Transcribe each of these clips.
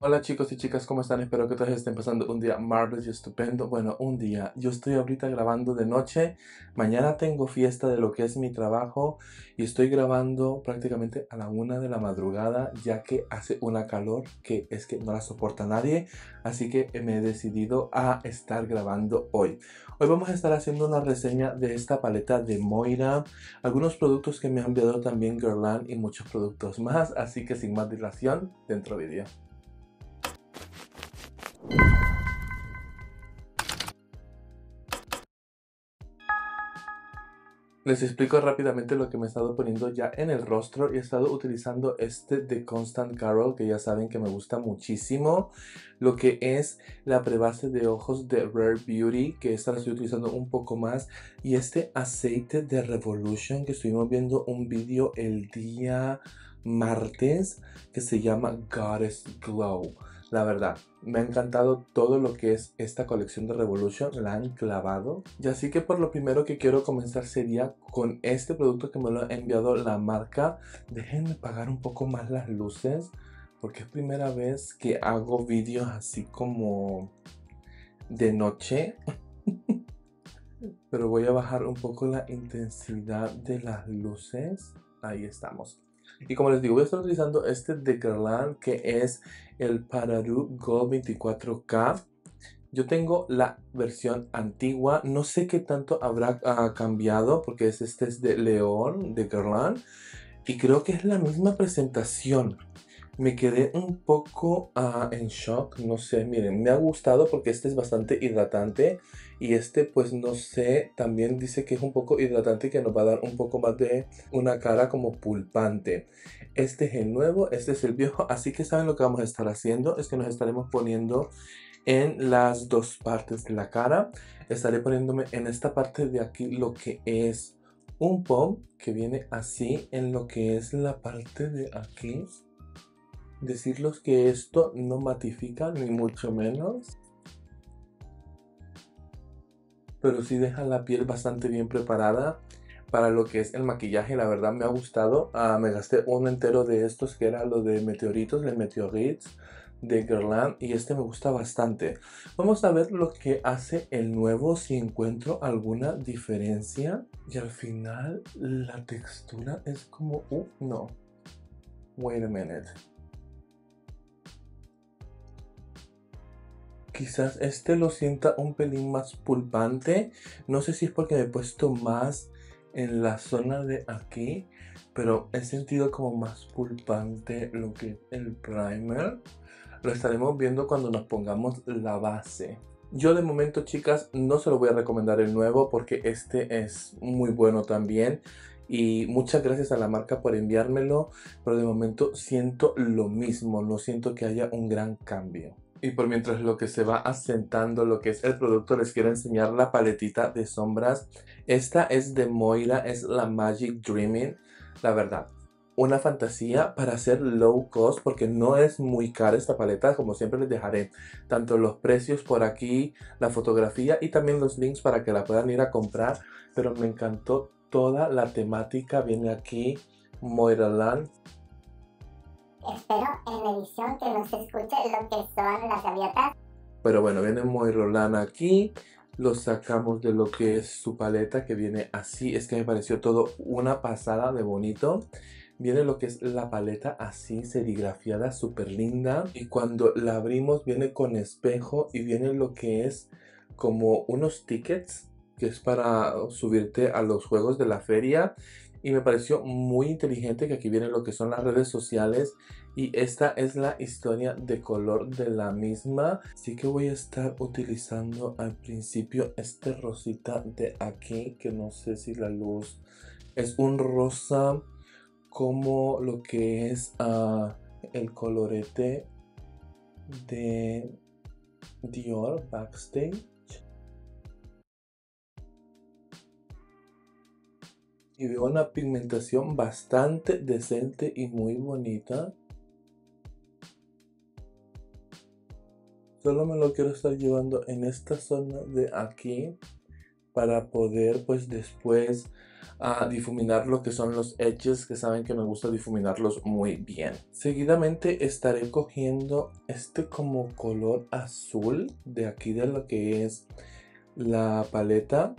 Hola chicos y chicas, ¿cómo están? Espero que todos estén pasando un día marvelous y estupendo. Bueno, un día. Yo estoy ahorita grabando de noche. Mañana tengo fiesta de lo que es mi trabajo y estoy grabando prácticamente a la una de la madrugada ya que hace una calor que es que no la soporta nadie. Así que me he decidido a estar grabando hoy. Hoy vamos a estar haciendo una reseña de esta paleta de Moira, algunos productos que me han enviado también Guerlain y muchos productos más. Así que sin más dilación, dentro vídeo. Les explico rápidamente lo que me he estado poniendo ya en el rostro y he estado utilizando este de Constant Carol que ya saben que me gusta muchísimo. Lo que es la prebase de ojos de Rare Beauty que esta la estoy utilizando un poco más. Y este aceite de Revolution que estuvimos viendo un vídeo el día martes que se llama Goddess Glow. La verdad, me ha encantado todo lo que es esta colección de Revolution, la han clavado. Y así que por lo primero que quiero comenzar sería con este producto que me lo ha enviado la marca. Déjenme pagar un poco más las luces, porque es primera vez que hago vídeos así como de noche. Pero voy a bajar un poco la intensidad de las luces. Ahí estamos. Y como les digo, voy a estar utilizando este de Guerlain que es el Pararu Gold 24K. Yo tengo la versión antigua, no sé qué tanto habrá ah, cambiado porque este es de León, de Guerlain. Y creo que es la misma presentación me quedé un poco ah, en shock, no sé, miren, me ha gustado porque este es bastante hidratante y este pues no sé, también dice que es un poco hidratante que nos va a dar un poco más de una cara como pulpante. Este es el nuevo, este es el viejo, así que saben lo que vamos a estar haciendo, es que nos estaremos poniendo en las dos partes de la cara. Estaré poniéndome en esta parte de aquí lo que es un pom que viene así en lo que es la parte de aquí decirles que esto no matifica ni mucho menos. Pero sí deja la piel bastante bien preparada para lo que es el maquillaje. La verdad me ha gustado. Ah, me gasté uno entero de estos que era lo de meteoritos, de meteorites de Guerlain y este me gusta bastante. Vamos a ver lo que hace el nuevo si encuentro alguna diferencia. Y al final la textura es como... Uh, no. Wait a minute. Quizás este lo sienta un pelín más pulpante. No sé si es porque me he puesto más en la zona de aquí. Pero he sentido como más pulpante lo que es el primer. Lo estaremos viendo cuando nos pongamos la base. Yo de momento chicas no se lo voy a recomendar el nuevo porque este es muy bueno también. Y muchas gracias a la marca por enviármelo. Pero de momento siento lo mismo. No siento que haya un gran cambio. Y por mientras lo que se va asentando lo que es el producto, les quiero enseñar la paletita de sombras. Esta es de Moira, es la Magic Dreaming. La verdad, una fantasía para hacer low cost porque no es muy cara esta paleta. Como siempre les dejaré tanto los precios por aquí, la fotografía y también los links para que la puedan ir a comprar. Pero me encantó toda la temática. Viene aquí Moira Land Espero en edición que nos escuche lo que son las gaviotas. Pero bueno, viene muy Rolana aquí. Lo sacamos de lo que es su paleta, que viene así. Es que me pareció todo una pasada de bonito. Viene lo que es la paleta así, serigrafiada, súper linda. Y cuando la abrimos viene con espejo y viene lo que es como unos tickets, que es para subirte a los juegos de la feria y me pareció muy inteligente que aquí vienen lo que son las redes sociales y esta es la historia de color de la misma. Así que voy a estar utilizando al principio este rosita de aquí que no sé si la luz es un rosa como lo que es uh, el colorete de Dior Backstage y veo una pigmentación bastante decente y muy bonita. Solo me lo quiero estar llevando en esta zona de aquí para poder pues después a difuminar lo que son los edges que saben que me gusta difuminarlos muy bien. Seguidamente estaré cogiendo este como color azul de aquí de lo que es la paleta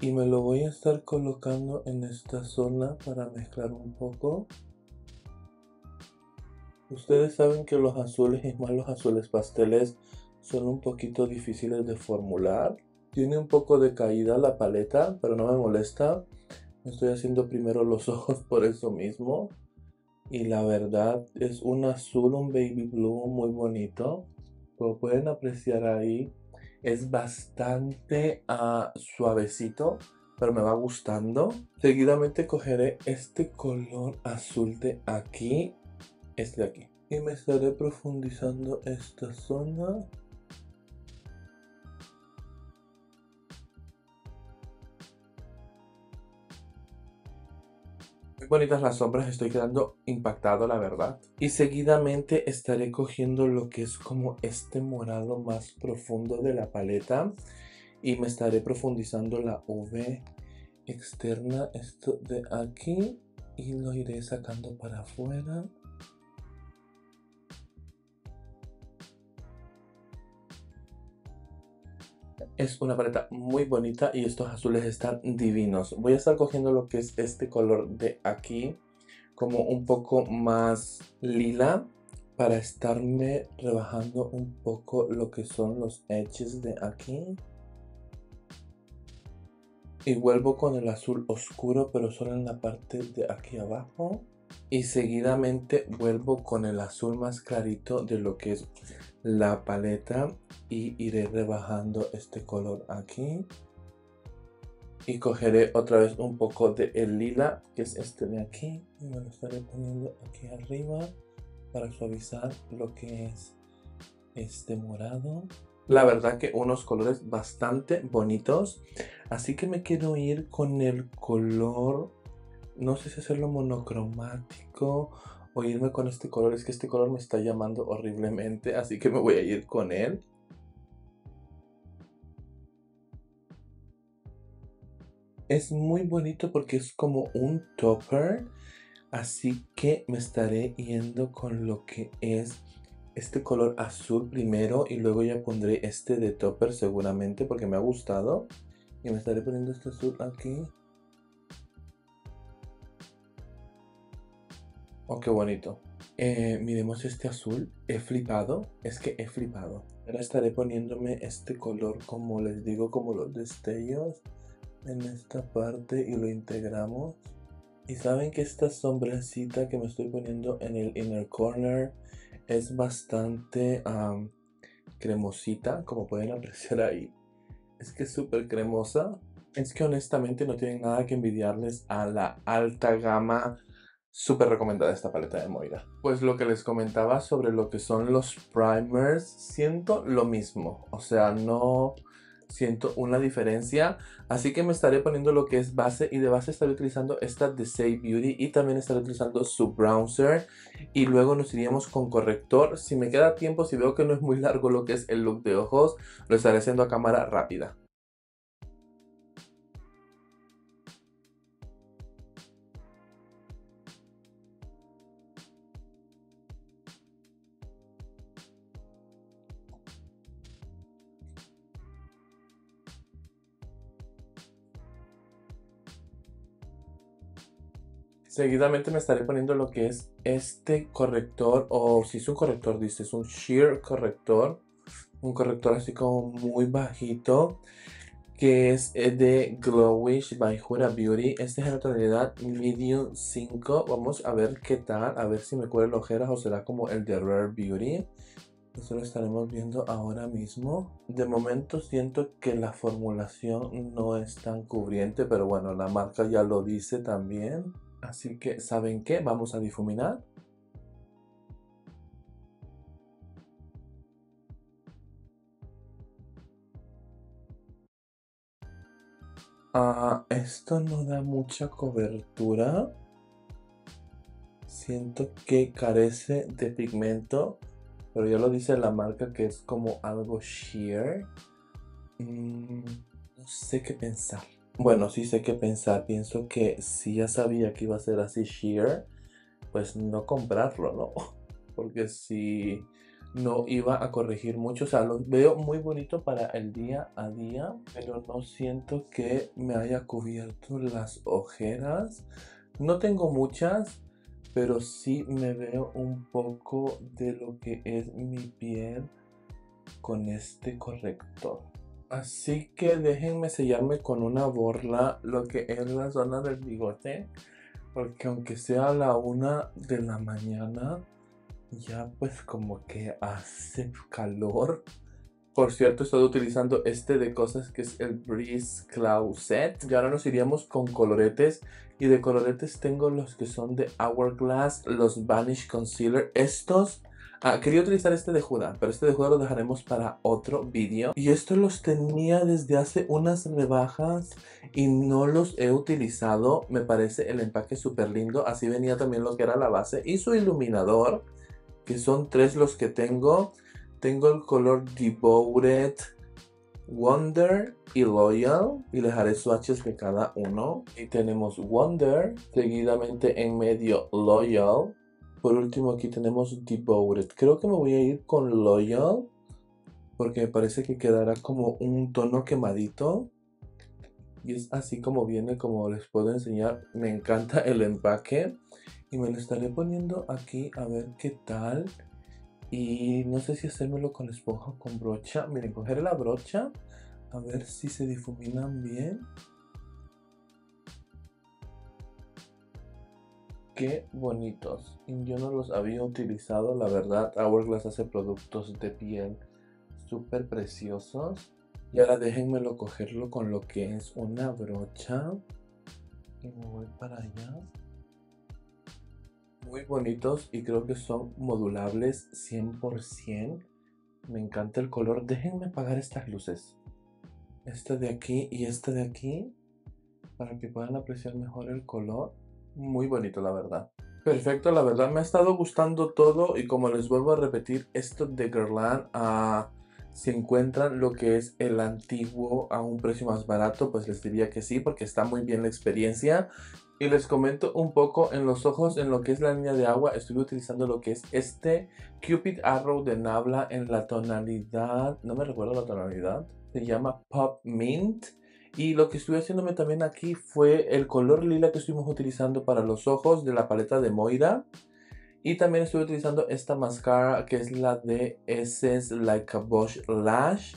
y me lo voy a estar colocando en esta zona para mezclar un poco. Ustedes saben que los azules y más los azules pasteles son un poquito difíciles de formular. Tiene un poco de caída la paleta, pero no me molesta Estoy haciendo primero los ojos por eso mismo. Y la verdad es un azul, un baby blue muy bonito. Como pueden apreciar ahí, es bastante uh, suavecito, pero me va gustando. Seguidamente cogeré este color azul de aquí, este de aquí. Y me estaré profundizando esta zona bonitas las sombras, estoy quedando impactado la verdad. Y seguidamente estaré cogiendo lo que es como este morado más profundo de la paleta y me estaré profundizando la V externa, esto de aquí y lo iré sacando para afuera. Es una paleta muy bonita y estos azules están divinos. Voy a estar cogiendo lo que es este color de aquí, como un poco más lila, para estarme rebajando un poco lo que son los edges de aquí. Y vuelvo con el azul oscuro, pero solo en la parte de aquí abajo. Y seguidamente vuelvo con el azul más clarito de lo que es la paleta y iré rebajando este color aquí. Y cogeré otra vez un poco de el lila que es este de aquí y me lo estaré poniendo aquí arriba para suavizar lo que es este morado. La verdad que unos colores bastante bonitos así que me quiero ir con el color no sé si hacerlo monocromático o irme con este color. Es que este color me está llamando horriblemente, así que me voy a ir con él. Es muy bonito porque es como un topper, así que me estaré yendo con lo que es este color azul primero y luego ya pondré este de topper seguramente porque me ha gustado. Y me estaré poniendo este azul aquí. Oh, qué bonito. Eh, miremos este azul. He flipado. Es que he flipado. Ahora estaré poniéndome este color, como les digo, como los destellos en esta parte y lo integramos. Y saben que esta sombrecita que me estoy poniendo en el inner corner es bastante cremosita, como pueden apreciar ahí. Es que es súper cremosa. Es que honestamente no tienen nada que envidiarles a la alta gama Súper recomendada esta paleta de Moira. Pues lo que les comentaba sobre lo que son los primers, siento lo mismo. O sea, no siento una diferencia. Así que me estaré poniendo lo que es base y de base estaré utilizando esta de Save Beauty y también estaré utilizando su bronzer. Y luego nos iríamos con corrector. Si me queda tiempo, si veo que no es muy largo lo que es el look de ojos, lo estaré haciendo a cámara rápida. Seguidamente me estaré poniendo lo que es este corrector, o si es un corrector, dice, es un sheer corrector. Un corrector así como muy bajito, que es eh, de Glowish by Hura Beauty. Este es en la tonalidad Medium 5. Vamos a ver qué tal, a ver si me cubre las ojeras o será como el de Rare Beauty. Eso lo estaremos viendo ahora mismo. De momento siento que la formulación no es tan cubriente, pero bueno, la marca ya lo dice también. Así que, ¿saben qué? Vamos a difuminar. Ah, esto no da mucha cobertura. Siento que carece de pigmento, pero ya lo dice la marca que es como algo sheer. Mm, no sé qué pensar. Bueno, sí sé qué pensar. Pienso que si ya sabía que iba a ser así sheer, pues no comprarlo, ¿no? Porque si no iba a corregir mucho. O sea, lo veo muy bonito para el día a día, pero no siento que me haya cubierto las ojeras. No tengo muchas, pero sí me veo un poco de lo que es mi piel con este corrector. Así que déjenme sellarme con una borla lo que es la zona del bigote. Porque aunque sea la una de la mañana, ya pues como que hace calor. Por cierto, estoy utilizando este de cosas que es el Breeze Cloud Set. Y ahora nos iríamos con coloretes. Y de coloretes tengo los que son de Hourglass, los Vanish Concealer. Estos Ah, quería utilizar este de Juda, pero este de Juda lo dejaremos para otro vídeo. Y estos los tenía desde hace unas rebajas y no los he utilizado. Me parece el empaque súper lindo. Así venía también lo que era la base y su iluminador, que son tres los que tengo. Tengo el color Devoted, Wonder y Loyal y les haré swatches de cada uno. Y tenemos Wonder, seguidamente en medio Loyal, por último aquí tenemos Devoted. Creo que me voy a ir con Loyal. Porque me parece que quedará como un tono quemadito. Y es así como viene, como les puedo enseñar. Me encanta el empaque. Y me lo estaré poniendo aquí a ver qué tal. Y no sé si hacérmelo con esponja o con brocha. Miren, coger la brocha. A ver si se difuminan bien. Qué bonitos. Yo no los había utilizado, la verdad. Hourglass hace productos de piel súper preciosos. Y ahora déjenmelo cogerlo con lo que es una brocha. Y me voy para allá. Muy bonitos y creo que son modulables 100%. Me encanta el color. Déjenme apagar estas luces. Esta de aquí y esta de aquí. Para que puedan apreciar mejor el color muy bonito la verdad. Perfecto, la verdad me ha estado gustando todo y como les vuelvo a repetir, esto de Guerlain ah, si encuentran lo que es el antiguo a un precio más barato, pues les diría que sí, porque está muy bien la experiencia. Y les comento un poco en los ojos, en lo que es la línea de agua, estoy utilizando lo que es este Cupid Arrow de Nabla en la tonalidad, no me recuerdo la tonalidad, se llama Pop Mint. Y lo que estuve haciéndome también aquí fue el color lila que estuvimos utilizando para los ojos de la paleta de Moira. Y también estuve utilizando esta máscara que es la de Essence Like a Bosch Lash.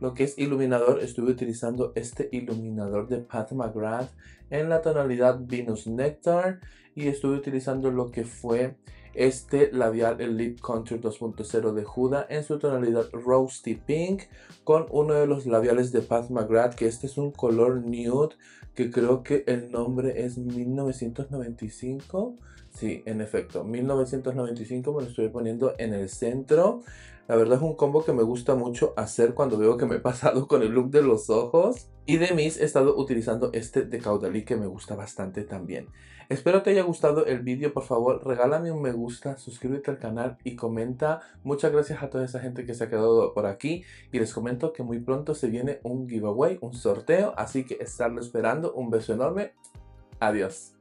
Lo que es iluminador, estuve utilizando este iluminador de Pat McGrath en la tonalidad Venus Nectar. Y estuve utilizando lo que fue este labial, el Lip Contour 2.0 de Huda en su tonalidad Roasty Pink con uno de los labiales de Pat McGrath que este es un color nude que creo que el nombre es 1995 sí, en efecto, 1995 me lo estoy poniendo en el centro la verdad es un combo que me gusta mucho hacer cuando veo que me he pasado con el look de los ojos. Y de mis he estado utilizando este de Caudalí que me gusta bastante también. Espero te haya gustado el vídeo, por favor regálame un me gusta, suscríbete al canal y comenta. Muchas gracias a toda esa gente que se ha quedado por aquí y les comento que muy pronto se viene un giveaway, un sorteo, así que estarlo esperando. Un beso enorme, adiós.